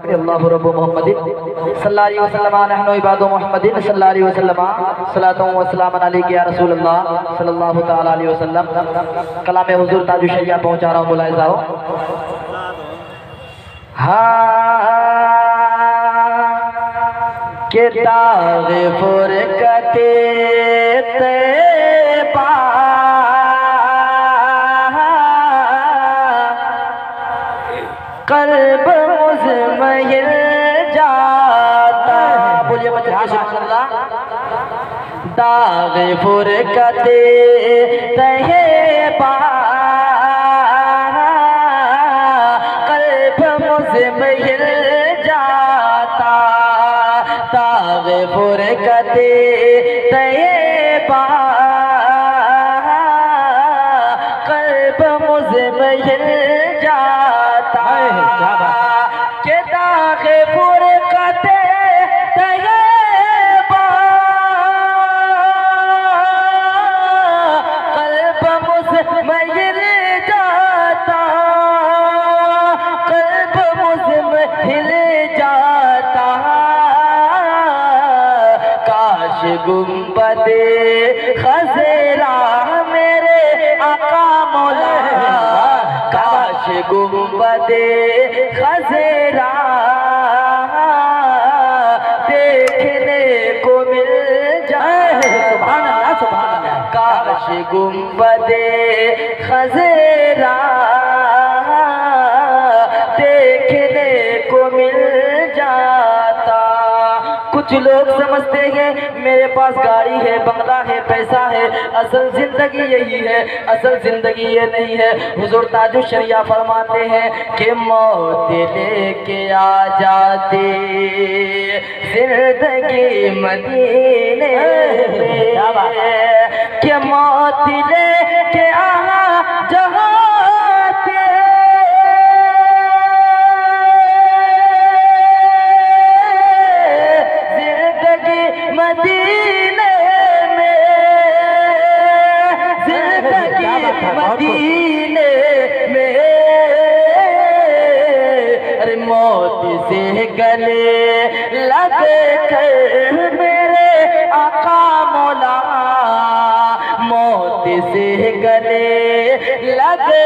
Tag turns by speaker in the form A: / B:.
A: अल्लाह रब्बु मोहम्मदिन सल्लल्लाहु अलैहि वसल्लम नहनु इबादु मोहम्मदिन सल्लल्लाहु अलैहि वसल्लम सलातु व सलाम अलैहि या रसूलुल्लाह सल्लल्लाहु तआला अलैहि वसल्लम कलाम हुजूर ताजु शैया पहुँचा रहा हूँ मुलाहिजा हो हाँ के दाग फुरकते तैबा कल्ब मुजमहिल जाता है। बोलिए बच्चे माशाअल्लाह दाग फुरकते तैबा कल्ब मुजमहिल जाता, दाग फुरकते तैबा कल्ब मुजमहिल जाता जाता। काश गुम्बदे खजरा मेरे आका मौला। काश गुम्बदे खजरा गुम्बदे खजरा। देखने को मिल जाता। कुछ लोग समझते हैं, मेरे पास गाड़ी है, बंगला है, पैसा है। असल ज़िंदगी यही है, असल ज़िंदगी ये नहीं है। हुजूर ताजु शरिया फरमाते हैं कि मौत लेके आ जाते। ज़िंदगी मदीने कि मौत लेके आ जाते जिंदगी मदीने में जिंदगी मदीने में। अरे मौत से गले लग कर से गले लगे